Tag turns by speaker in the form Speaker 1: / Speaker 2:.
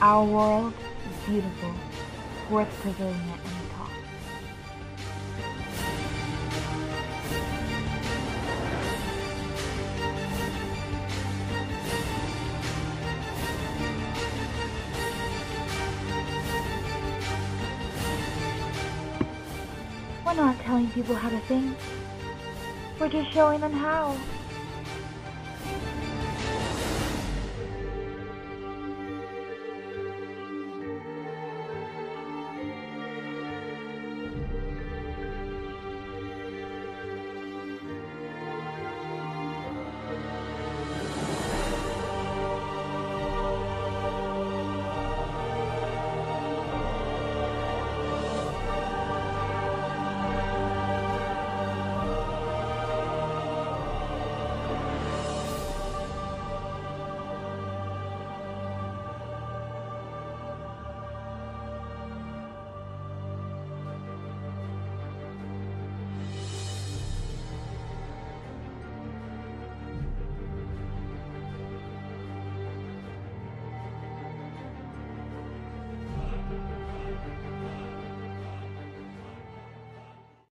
Speaker 1: Our world is beautiful, worth preserving at any cost. We're not telling people how to think. We're just showing them how.